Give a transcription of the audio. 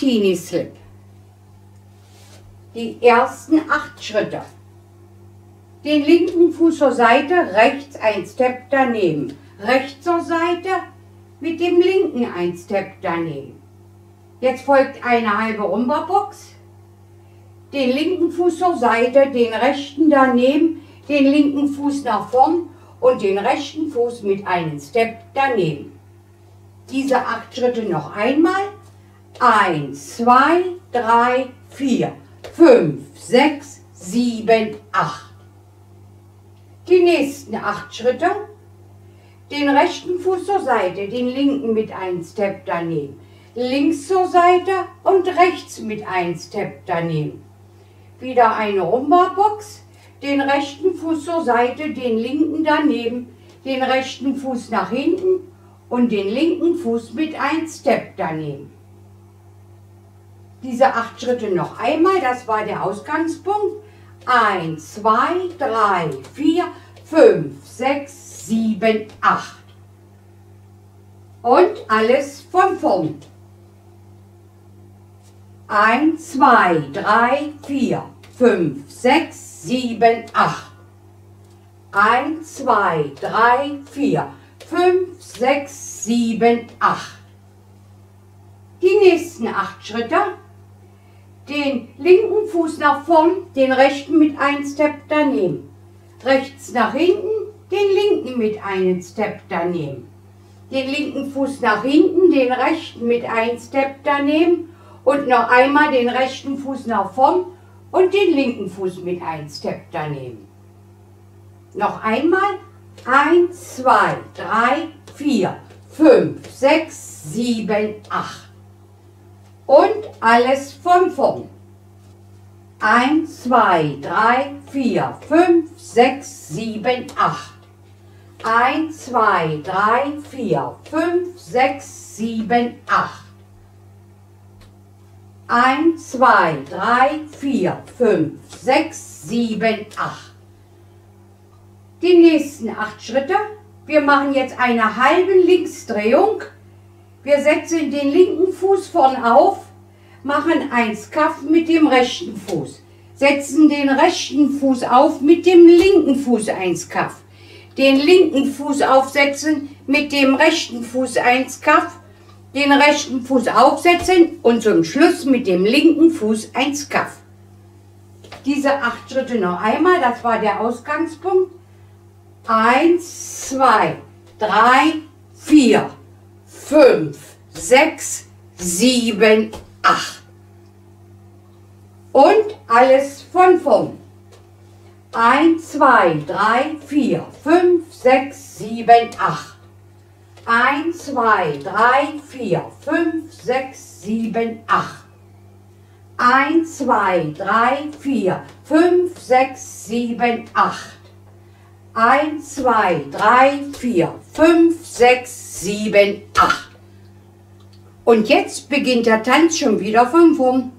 Martini Slip. Die ersten acht Schritte. Den linken Fuß zur Seite, rechts ein Step daneben. Rechts zur Seite, mit dem linken ein Step daneben. Jetzt folgt eine halbe Rumba-Box. Den linken Fuß zur Seite, den rechten daneben, den linken Fuß nach vorn und den rechten Fuß mit einem Step daneben. Diese acht Schritte noch einmal. Eins, zwei, drei, vier, fünf, sechs, sieben, acht. Die nächsten acht Schritte. Den rechten Fuß zur Seite, den linken mit einem Step daneben. Links zur Seite und rechts mit einem Step daneben. Wieder eine Rumba-Box den rechten Fuß zur Seite, den linken daneben, den rechten Fuß nach hinten und den linken Fuß mit ein Step daneben. Diese acht Schritte noch einmal, das war der Ausgangspunkt. Eins, zwei, drei, vier, fünf, sechs, sieben, acht. Und alles von vorn. Eins, zwei, drei, vier, fünf, sechs, 7, 8. 1, 2, 3, 4, 5, 6, 7, 8. Die nächsten 8 Schritte. Den linken Fuß nach vorn, den rechten mit einem Step daneben. Rechts nach hinten, den linken mit einem Step daneben. Den linken Fuß nach hinten, den rechten mit einem Step daneben und noch einmal den rechten Fuß nach vorn und den linken Fuß mit ein Step daneben. Noch einmal. 1, 2, 3, 4, 5, 6, 7, 8. Und alles von vorn. 1, 2, 3, 4, 5, 6, 7, 8. 1, 2, 3, 4, 5, 6, 7, 8. 1, 2, 3, 4, 5, 6, 7, 8. Die nächsten 8 Schritte. Wir machen jetzt eine halbe Linksdrehung. Wir setzen den linken Fuß vorn auf, machen ein Skaff mit dem rechten Fuß. Setzen den rechten Fuß auf, mit dem linken Fuß ein Skaff. Den linken Fuß aufsetzen, mit dem rechten Fuß ein Skaff den rechten Fuß aufsetzen und zum Schluss mit dem linken Fuß ein Skaff. Diese acht Schritte noch einmal, das war der Ausgangspunkt. Eins, zwei, drei, vier, fünf, sechs, sieben, acht. Und alles von vorn. Eins, zwei, drei, vier, fünf, sechs, sieben, acht. 1, 2, 3, 4, 5, 6, 7, 8. 1, 2, 3, 4, 5, 6, 7, 8. 1, 2, 3, 4, 5, 6, 7, 8. Und jetzt beginnt der Tanz schon wieder von vorn.